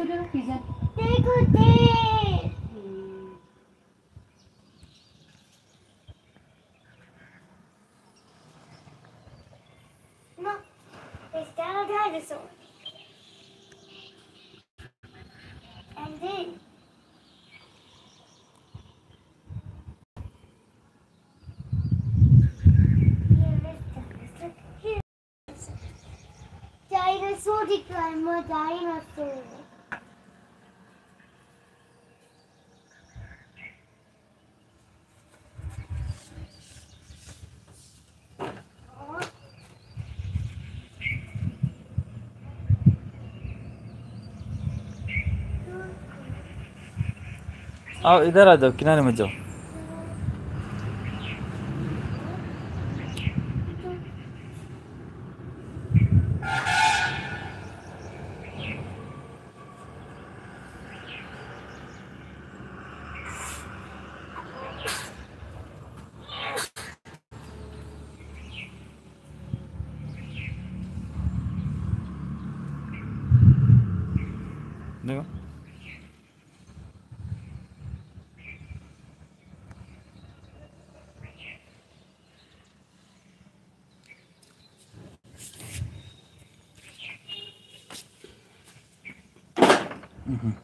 No, it's not a dinosaur. And then dinosaur. Is dinosaur आओ इधर आ जाओ किनारे में जाओ। देखो। Mhm.